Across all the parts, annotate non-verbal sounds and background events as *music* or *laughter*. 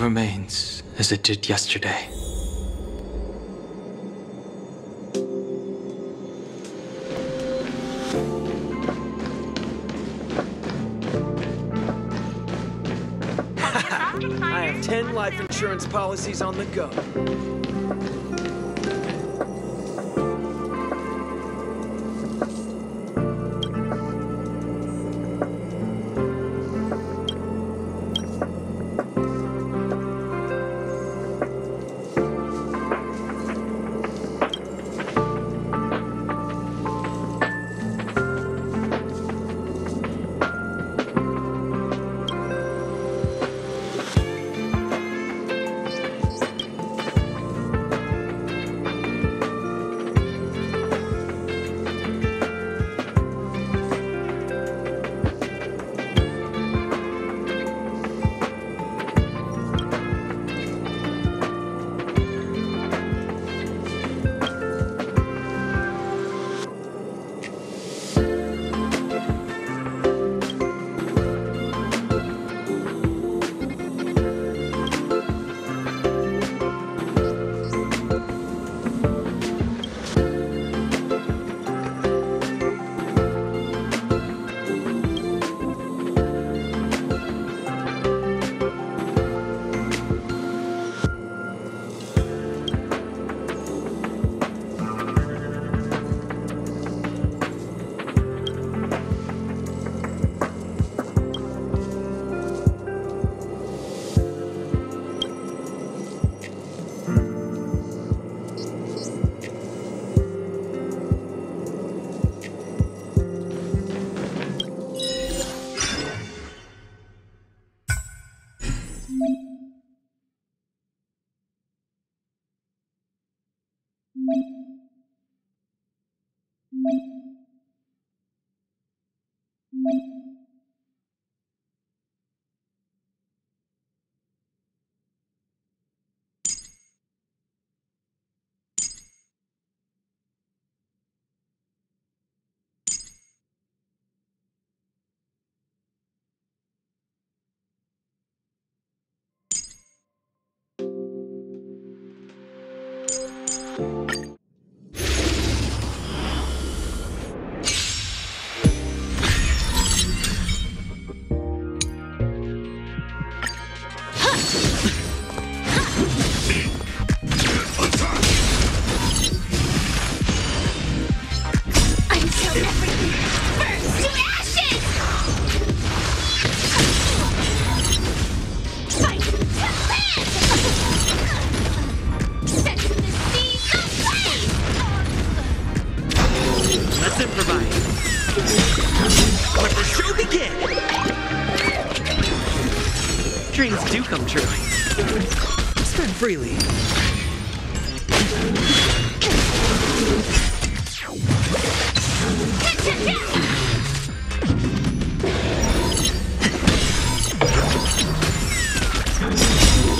remains as it did yesterday. *laughs* I have 10 life insurance policies on the go. Dreams do come true. Spend freely.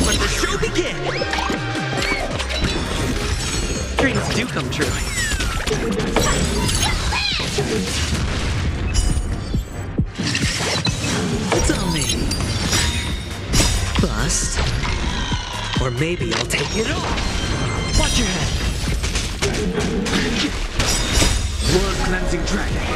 Let the show begin! Dreams do come true. It's on me. Bust. Or maybe I'll take it all. Watch your head. Blood cleansing dragon.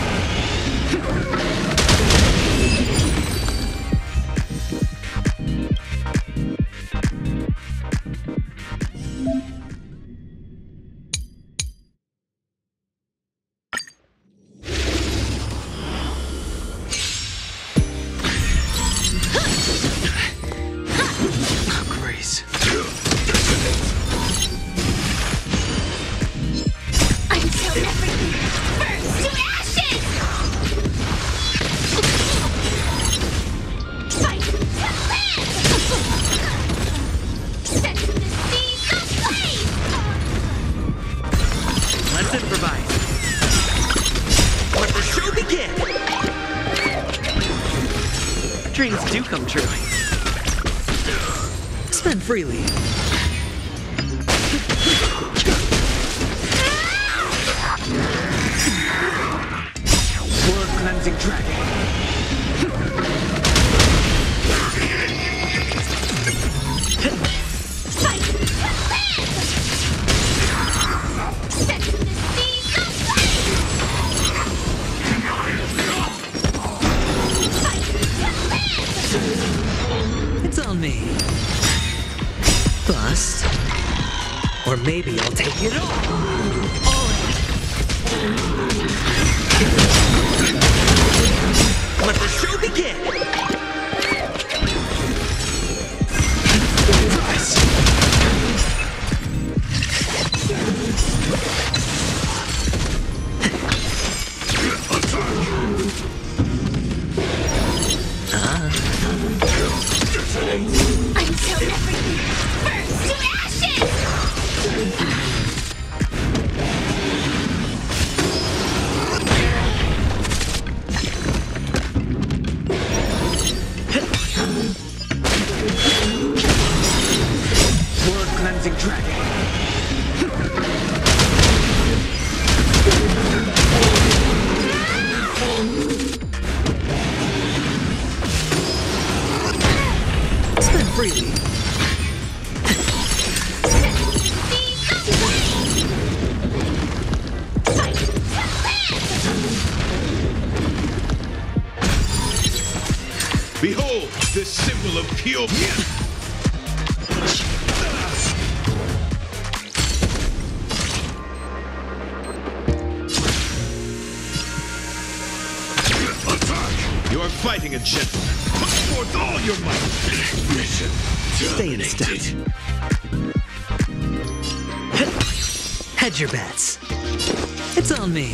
It's on me.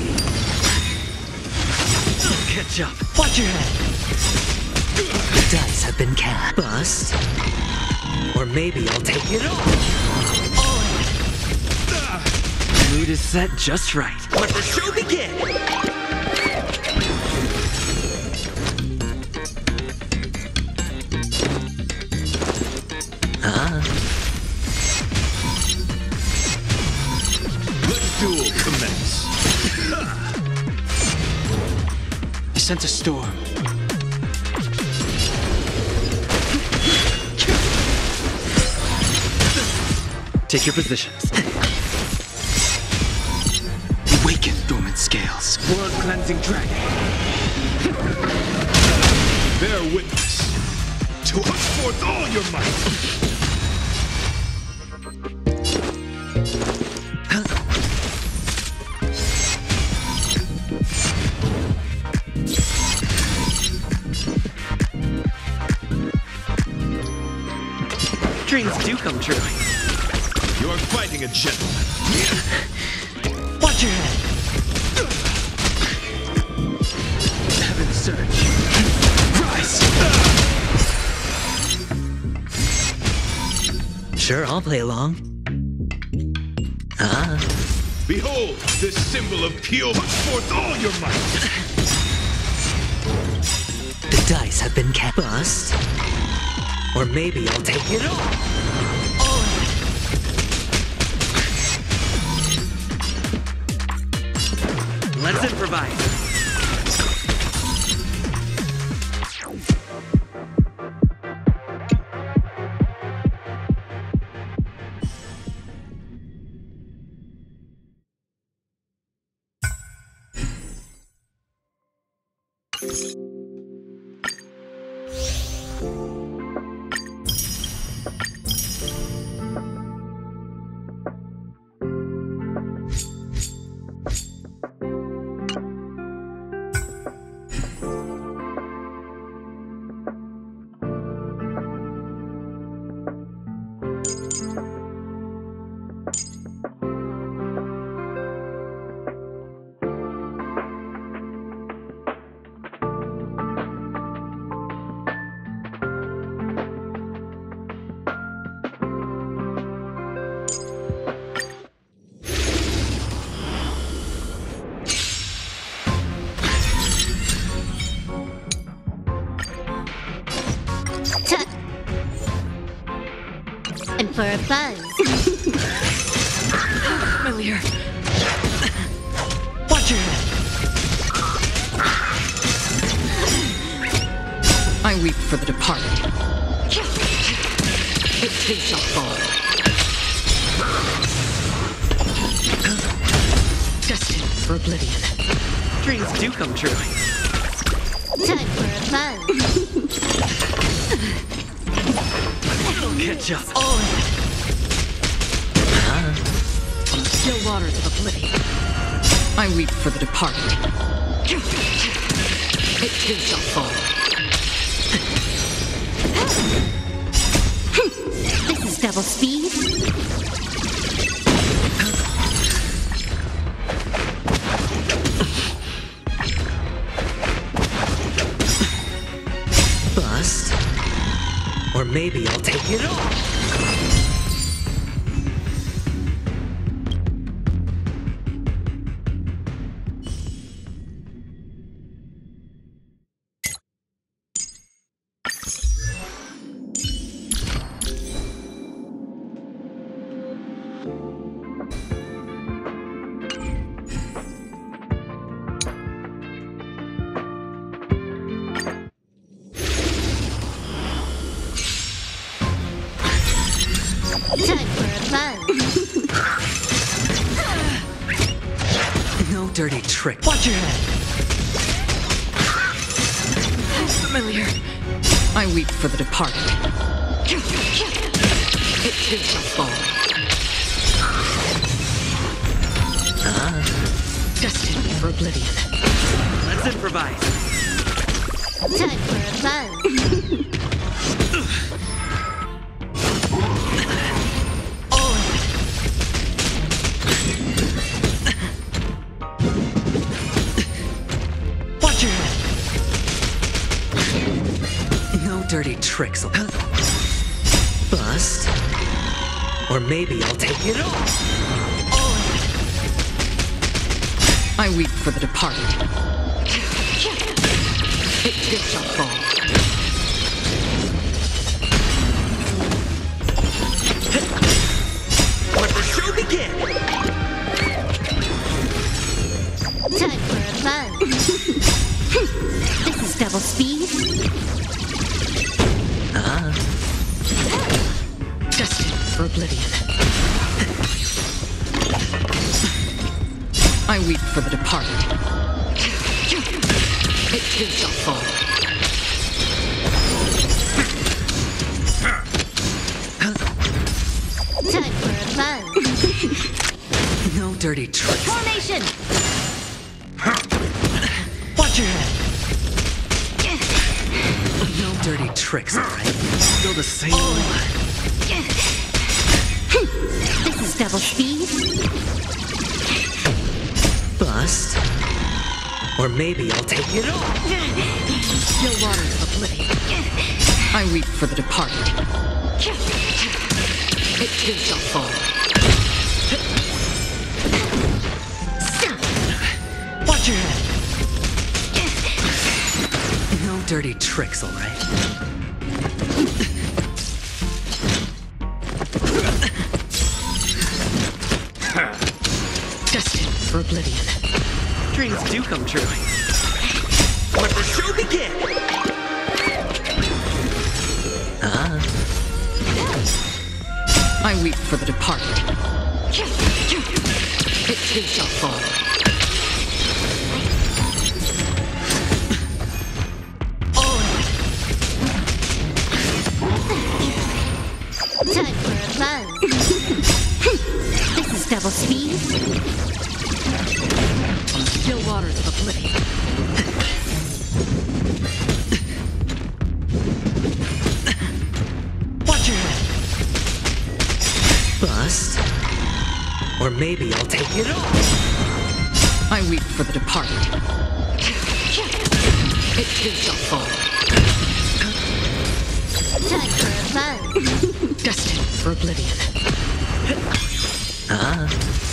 Catch up. Watch your head. The dice have been cast. Bust. Or maybe I'll take it all. In. Mood is set just right. Let the show begin. Sense a storm. Take your positions. Awaken dormant scales. Blood cleansing dragon. Bear witness. To put forth all your might. A gentleman. Watch your head. Heaven surge. Rise! Sure, I'll play along. Ah, Behold, the symbol of pure. Forth all your might. the dice have been cast. Bust. Or maybe I'll take it. All for a buzz. Familiar. Watch your head. I weep for the departed. It too shall fall. Destined for oblivion. Dreams do come true. Time for a buzz. Catch up. I weep for the departed. It too shall fall. This is double speed. Bust. Or maybe I'll take it all. Weep for the departed. It too shall fall. Time for a fun. *laughs* No dirty tricks. Formation. Watch your head. No dirty tricks, alright? Still the same. This is double speed. Or maybe I'll take it all. Still waters of oblivion. I weep for the departed. It too shall fall. Watch your head. No dirty tricks, alright? Destined do come true. Let the show begin. Ah. I weep for the departed. Still of oblivion. Watch your head. Bust. Or maybe I'll take it all. I weep for the departed. It too shall fall. Time for fun. Destined for oblivion. Resonate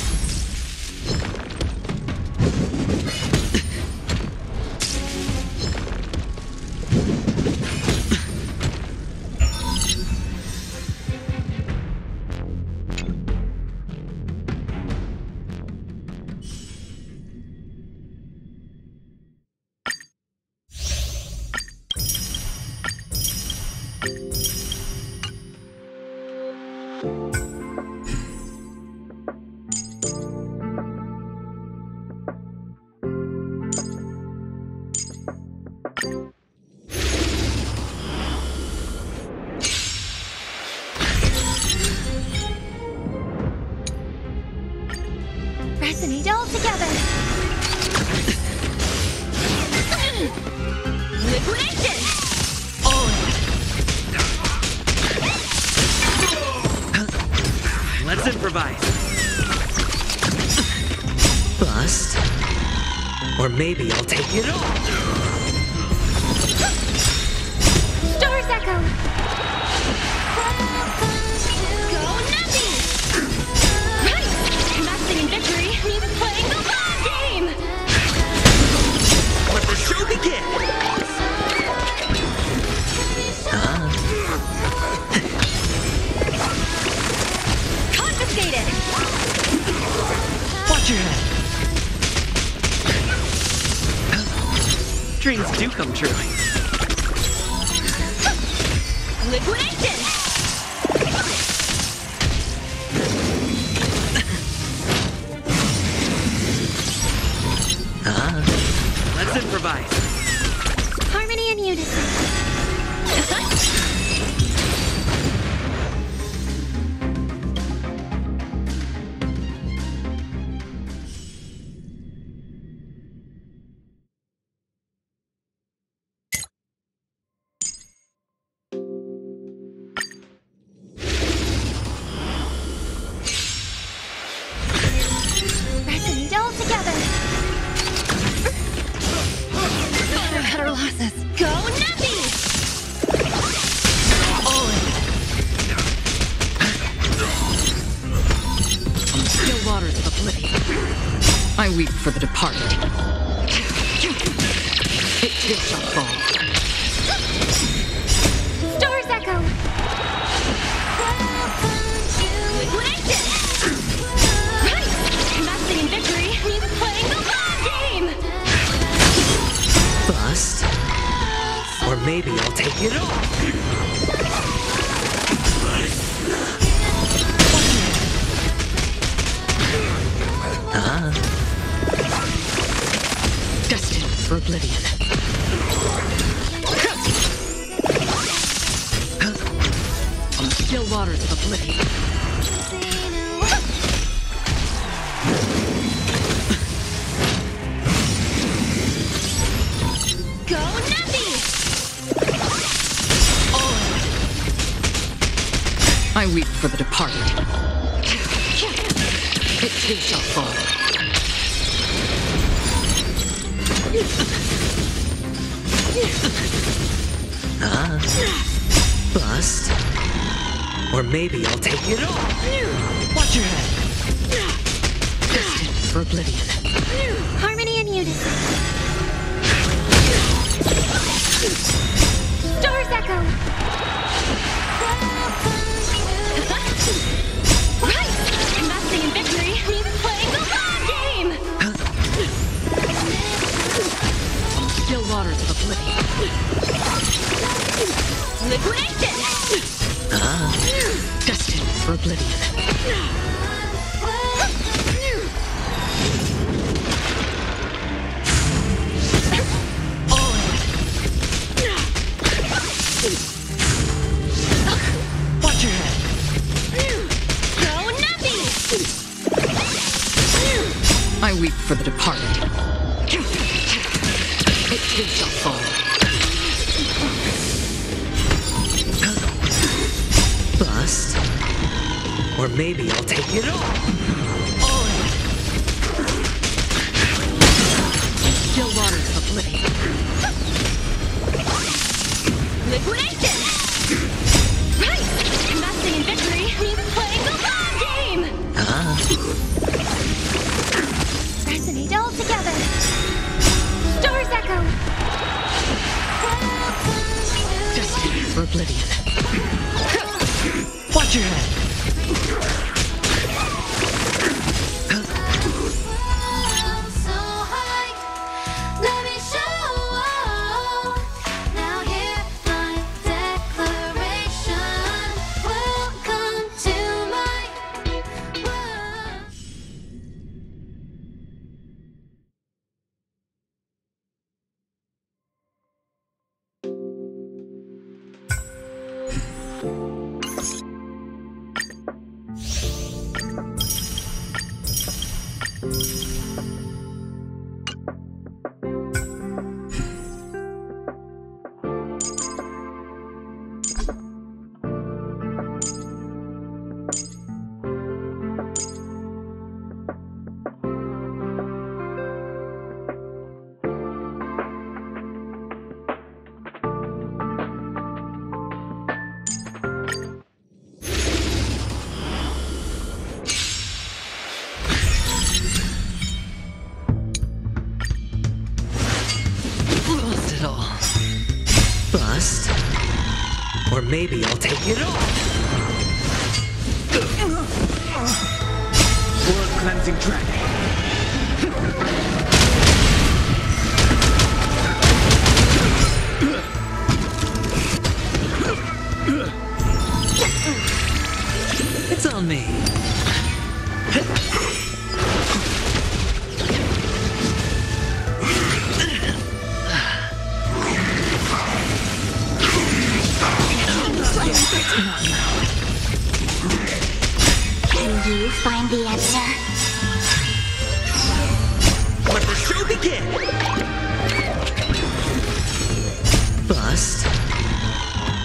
Dreams do come true. Liquidation. Still waters of oblivion, Go Nappy! I weep for the departed. It too shall fall. Ah. Bust. Or maybe I'll take it all. Watch your head. Destined for oblivion. Harmony and unison. Stars Echo! Right! Investing in victory means playing the long game! On still waters of oblivion, Liquidation! Destined for oblivion. Maybe I'll take it all. All. Still waters of oblivion. Liquidation! Right! Investing in victory means playing the long game! Uh-huh. Resonate all together! Stars Echo! Destined for oblivion. Watch your head. find the answer? Let the show begin! Bust.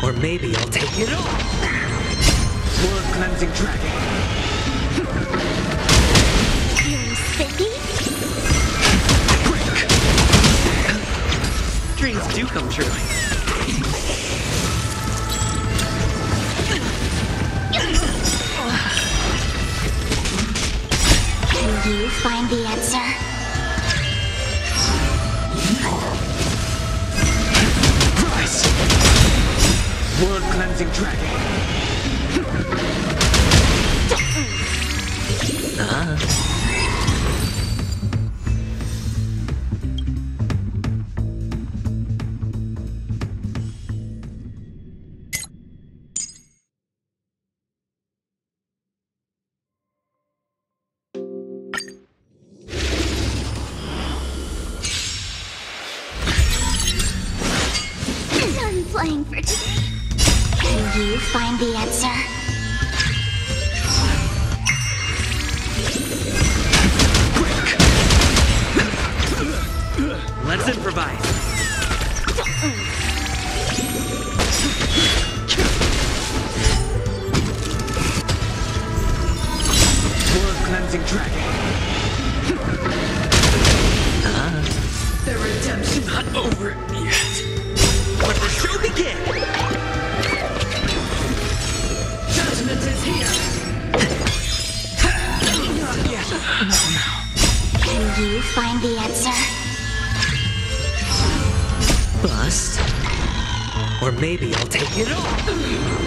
Or maybe I'll take it all. More cleansing track. Maybe I'll take it off.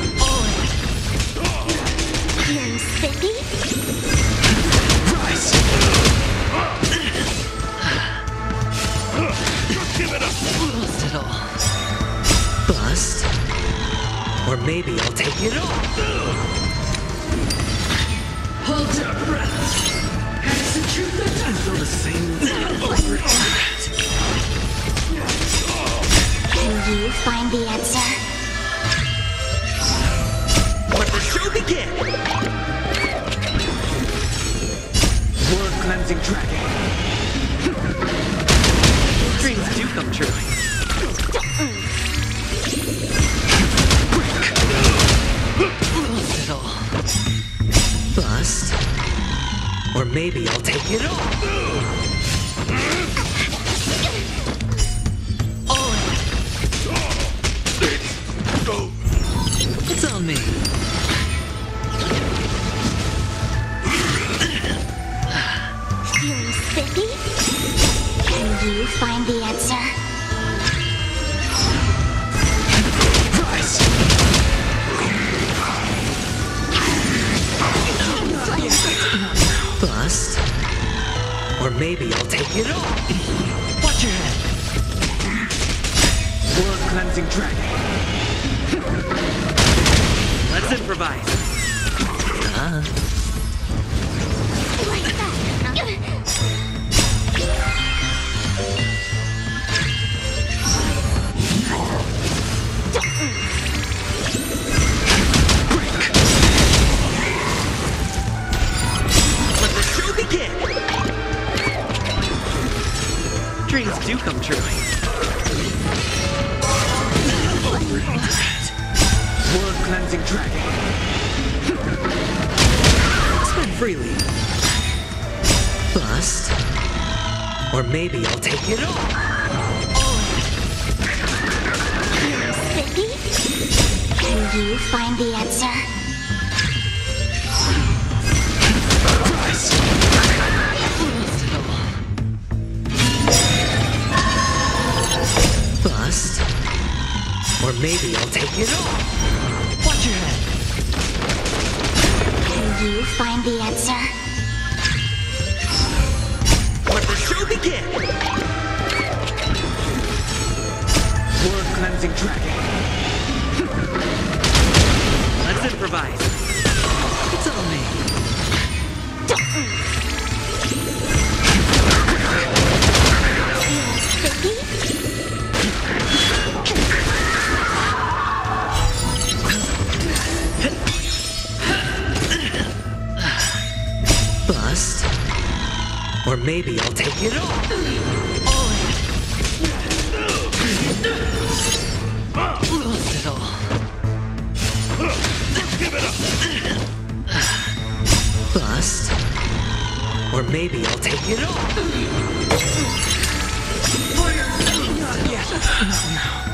Take it all.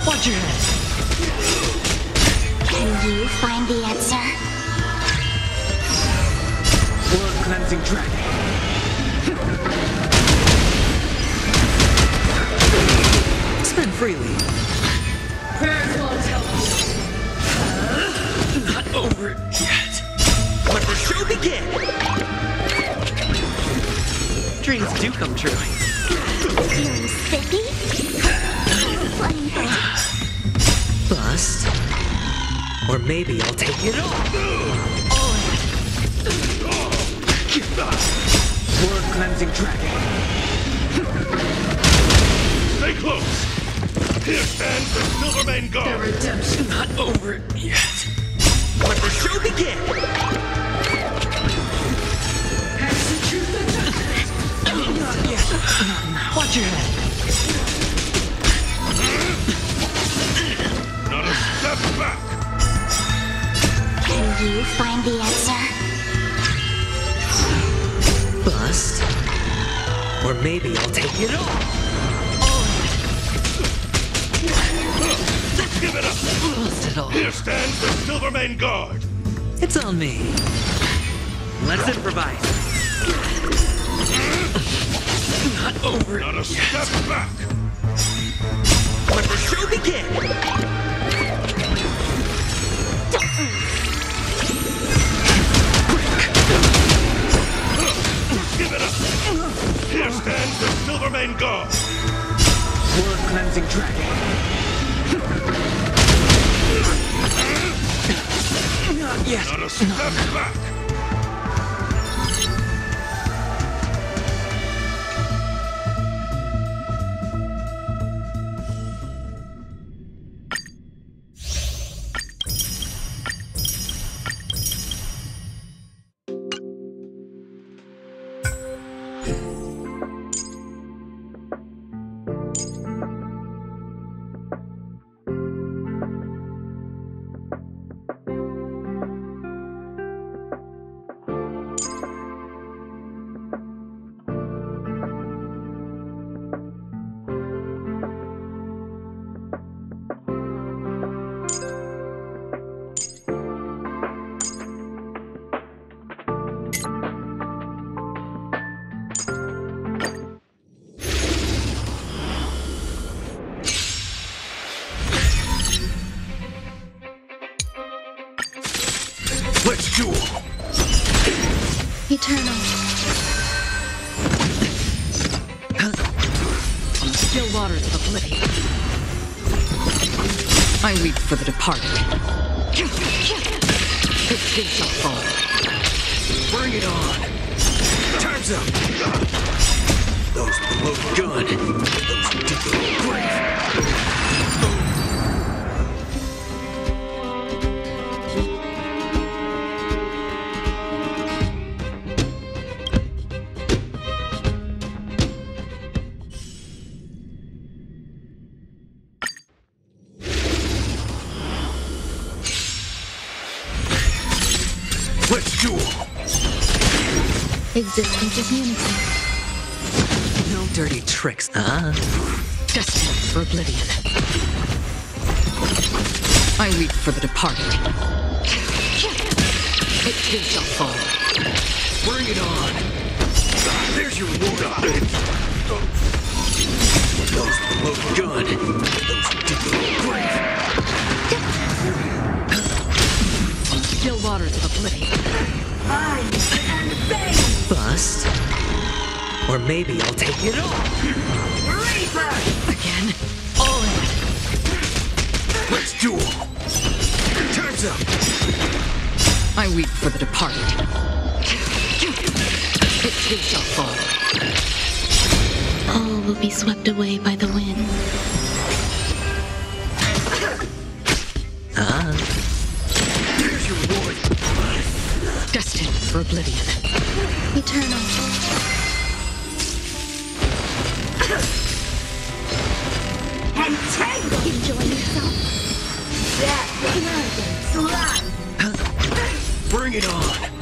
Watch your head. Can you find the answer? World cleansing dragon. Spend freely. Prayers won't help. Not over yet. Let the show begin. Dreams do come true. Feeling sticky? Bust. Or maybe I'll take it all. Word cleansing dragon. Stay close! Here stands the Silvermane Guard! Redemption not over yet. Let the show begin. Watch your head. Not a step back! Can you find the answer? Bust. Or maybe I'll take it all. Give it up! Lost it all. Here stands the Silvermane Guard! It's on me. Let's improvise. Over Not a yet. step back! Let the show begin. Give it up! Here stands the Silvermane Guard! World cleansing dragon. Yes. Not a step back! For Let's duel! Existence is unity. No dirty tricks. Uh-uh. Destined for oblivion. I weep for the departed. It too shall fall. Bring it on. There's your reward. Those who look good. Those who grave. Still waters of oblivion. Bust. Or maybe I'll take it all. Reaper! Again. All in. Let's duel. Time's up. I weep for the departed. It too shall fall. All will be swept away by the wind. for oblivion. Eternal. and ten! Enjoy yourself. That arrogance, lie. Bring it on!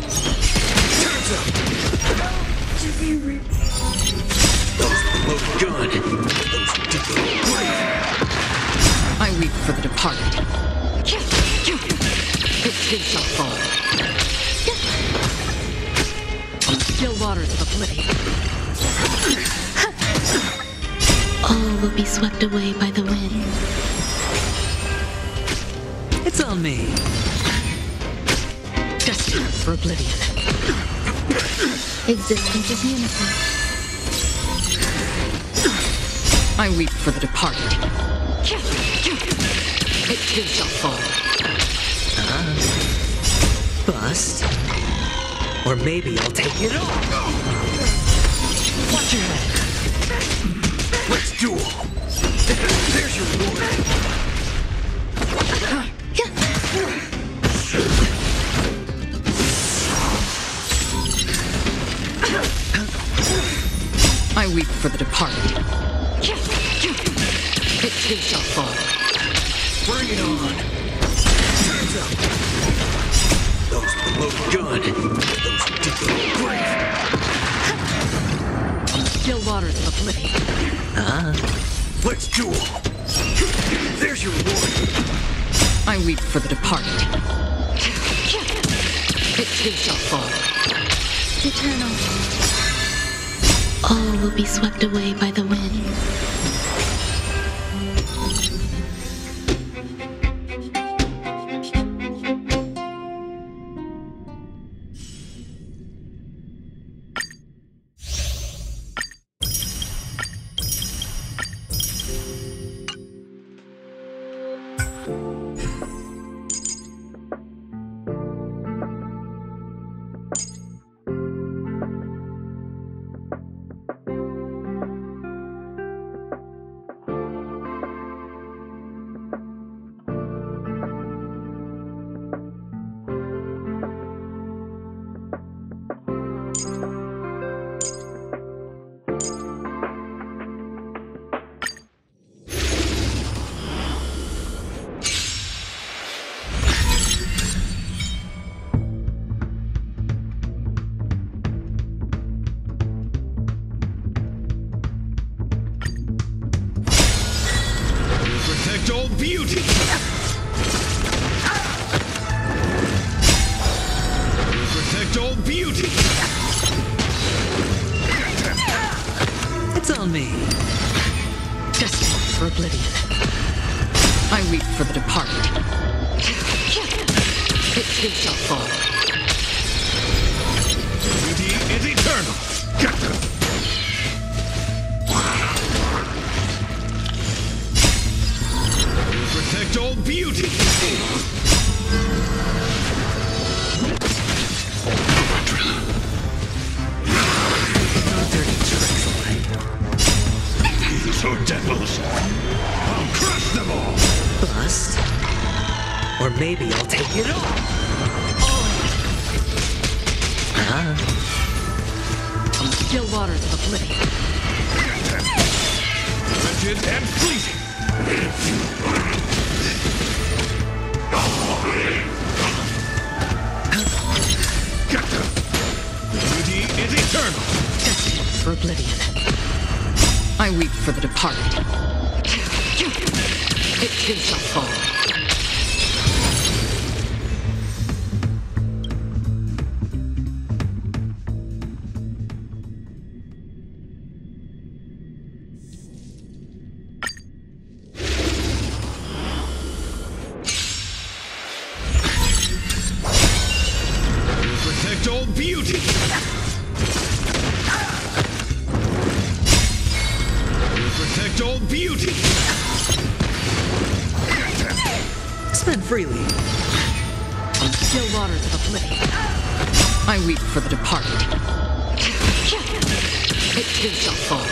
Existence is unity. I weep for the departed. It too shall fall. Bust. Or maybe I'll take it all. Watch your head. Let's duel! There's your reward! I weep for the departed. It too shall fall. Bring it on! Turns up! Those look good! Those uh-huh. do look great! Still waters of oblivion. Let's duel! There's your reward! I weep for the departed. It too shall fall. Eternal. All will be swept away by the wind. Protect all beauty! Protect all beauty! Spend freely. Still waters of oblivion. I weep for the departed. It too shall fall.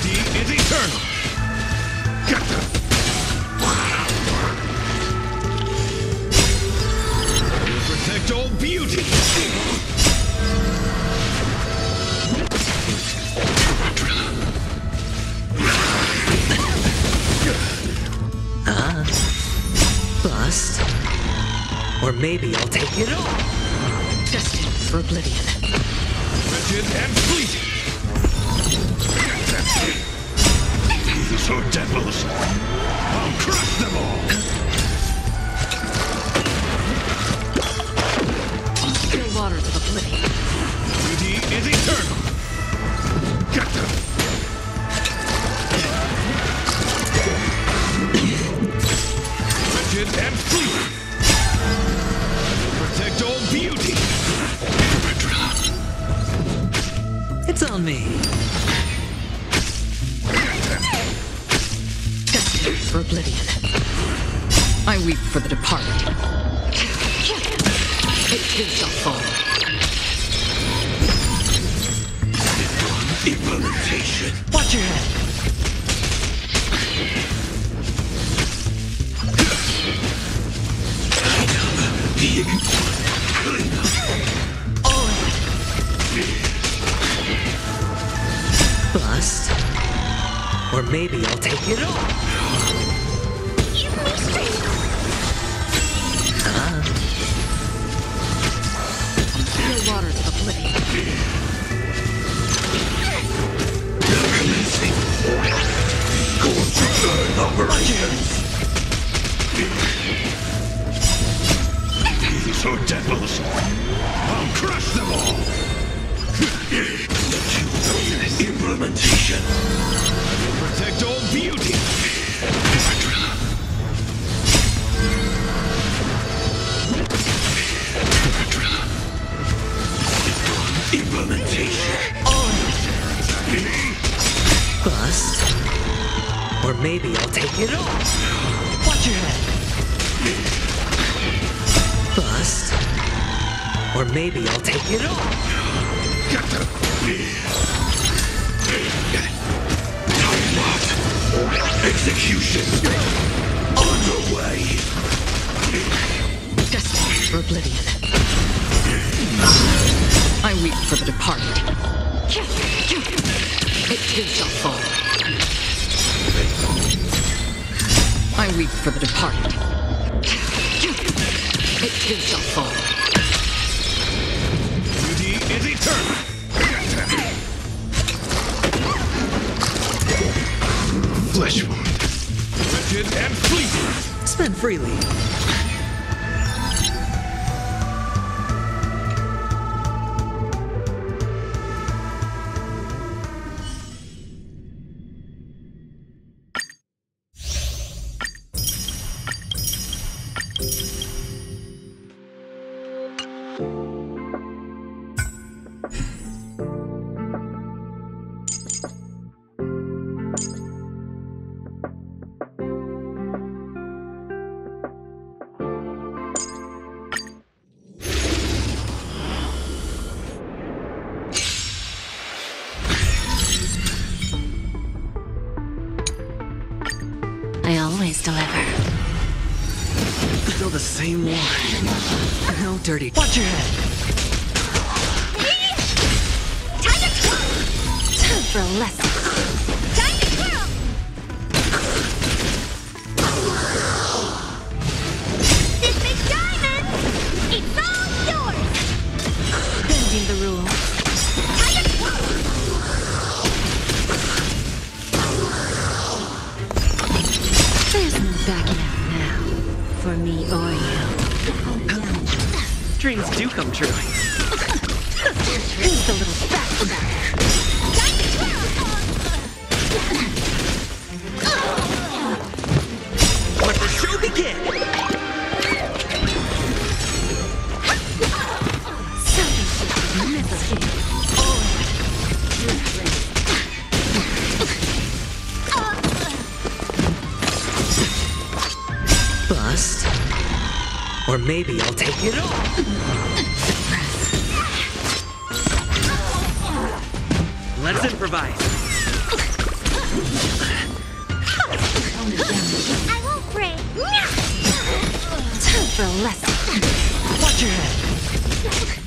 Beauty is eternal! maybe I'll take it all. Destined for oblivion. Rigid and fleet. These are devils. I'll crush them all. Still waters of oblivion. Beauty is eternal. for the departed. It is the fall. Implementation. Watch your head. Bust? Or maybe I'll take it off. dirty. Watch your head. improvise. I won't break. Time for a lesson. Watch your head.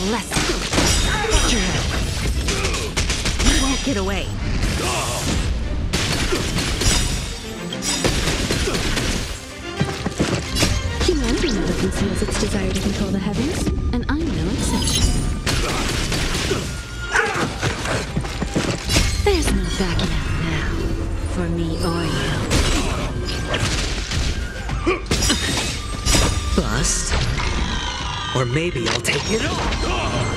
A lesson. Your head. You won't get away. Humanity never conceals its desire to control the heavens, and I'm no exception. There's no backing out Or maybe I'll take it all.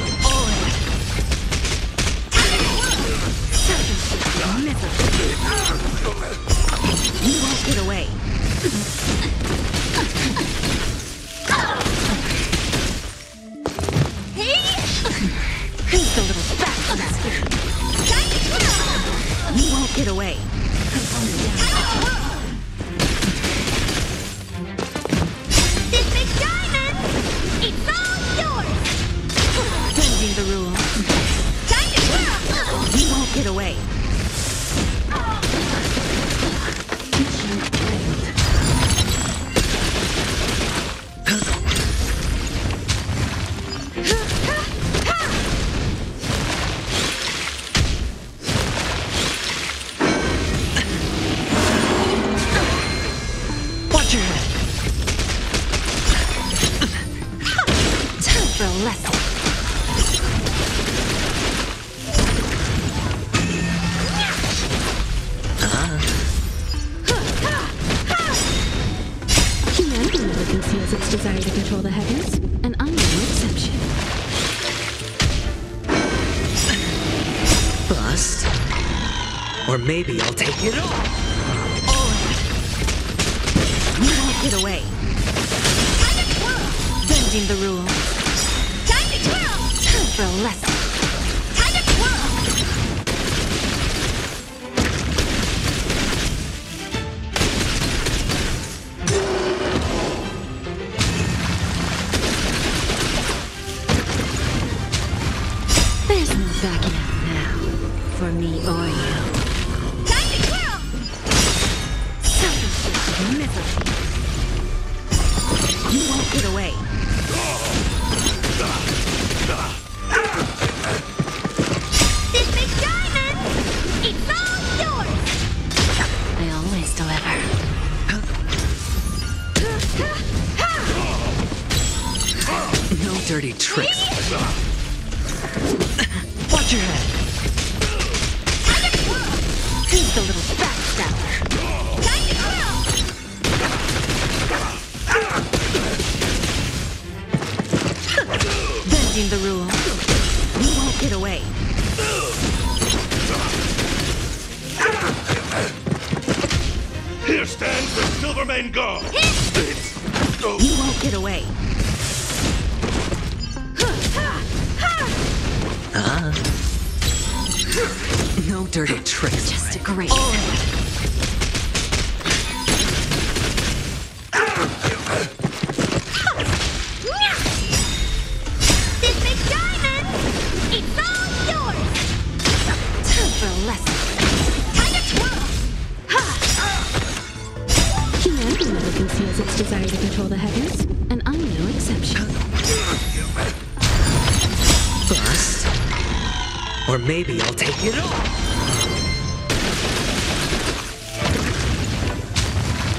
Bust. Or maybe I'll take it all. You won't get away. Time to twirl! Bending the rules. Time to twirl! Time for a lesson. Never conceals its desire to control the heavens, and I'm no exception. Bust. Or maybe I'll take it all.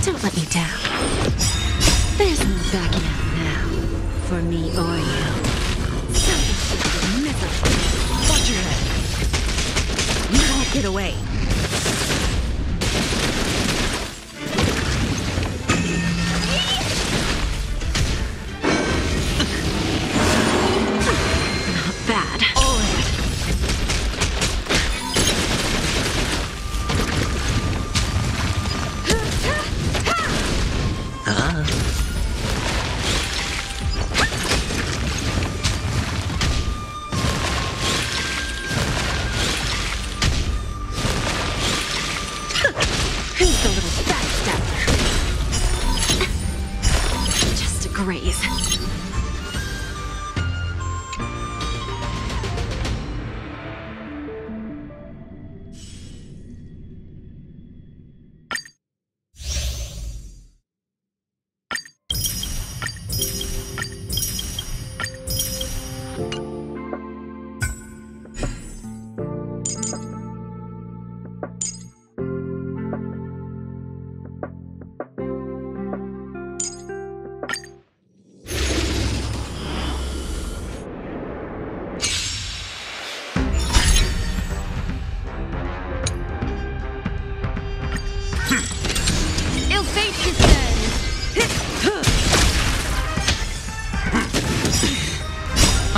Don't let me down. There's no backing out now. For me or you. Self-inflicted misery. Watch your head. You won't get away.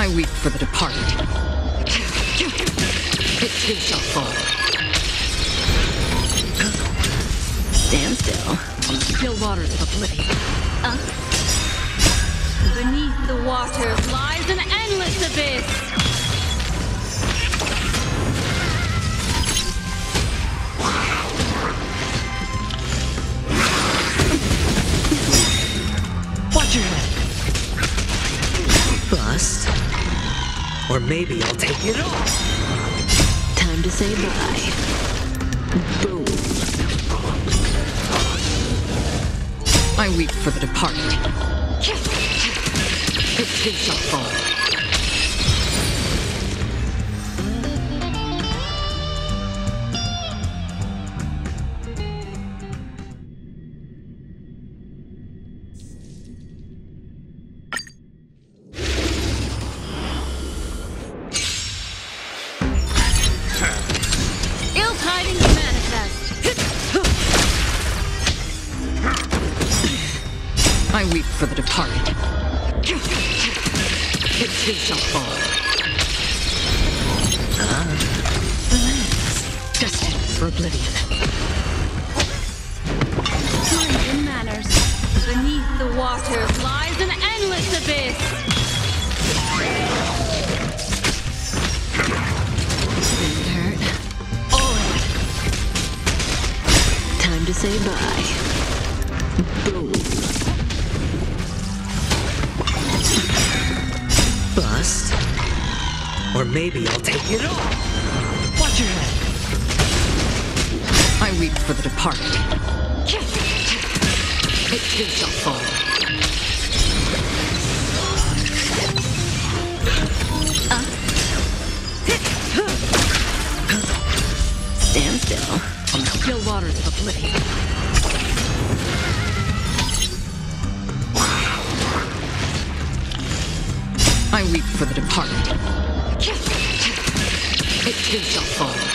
I weep for the departed. It too shall fall. Stand still. Still waters of oblivion. Beneath the waters lies an endless abyss. Or maybe I'll take it off. Time to say bye. Boom. I weep for the departed. It too shall fall. Bust. Or maybe I'll take it off. Watch your head. I weep for the departed. It too shall fall. Stand still. Still waters of oblivion. I weep for the departed. It too shall fall.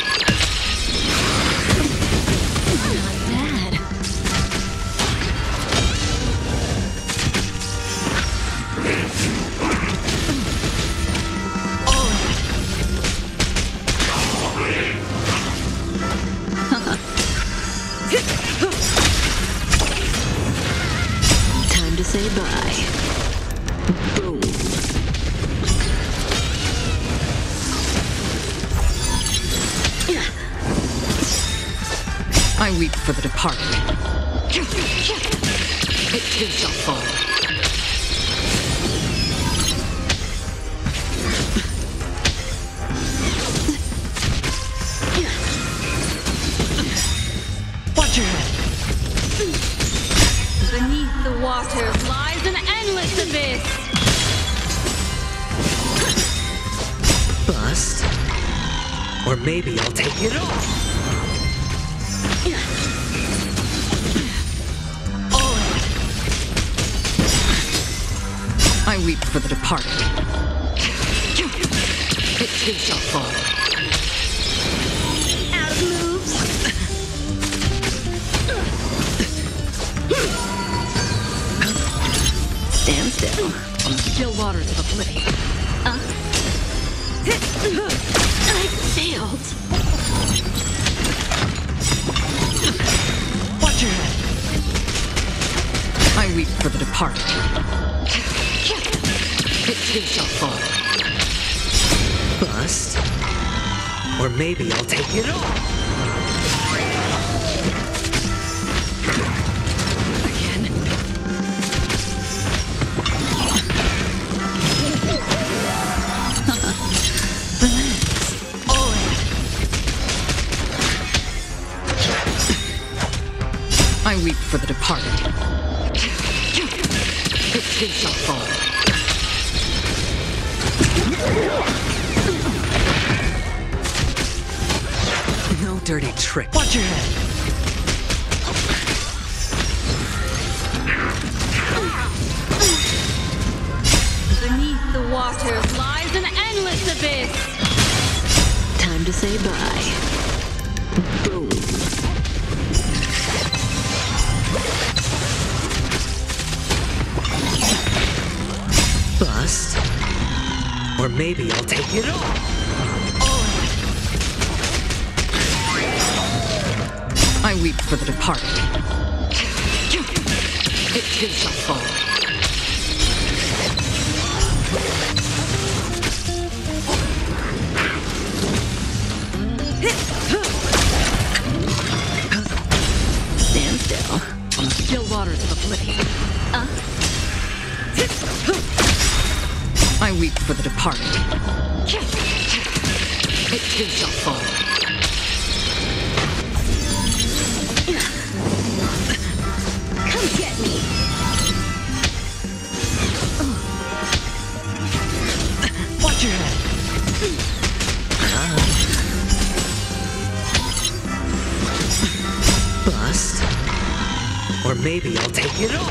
For the departed. Of oblivion. I failed. Watch your head. I weep for the departed. It too shall fall. Bust. Or maybe I'll take it off. Still. On the still waters of oblivion. I weep for the departed. It too shall fall. Come get me. Watch your head. Bust. Or maybe I'll take it all.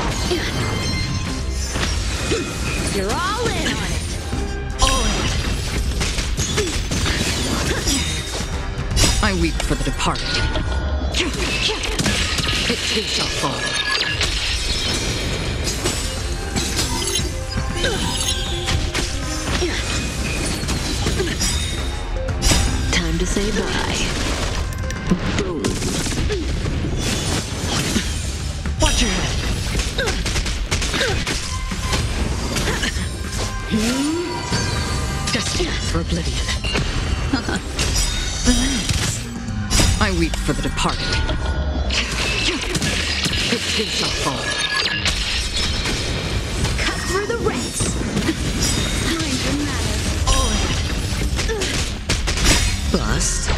You're all in on it. I weep for the departed. It too shall fall. Time to say bye. For the departed. Shall fall. Cut through the ranks. Manners. Bust.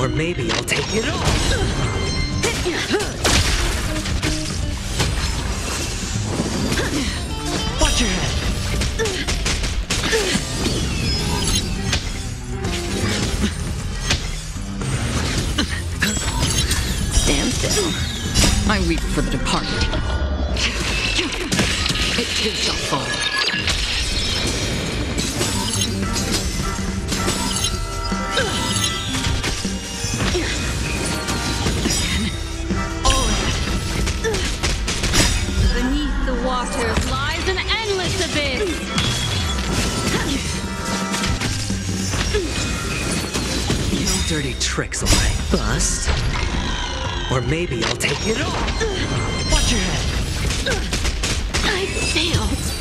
Or maybe I'll take it all. Abyss. No dirty tricks, alright? Bust. Or maybe I'll take it all. Watch your head failed.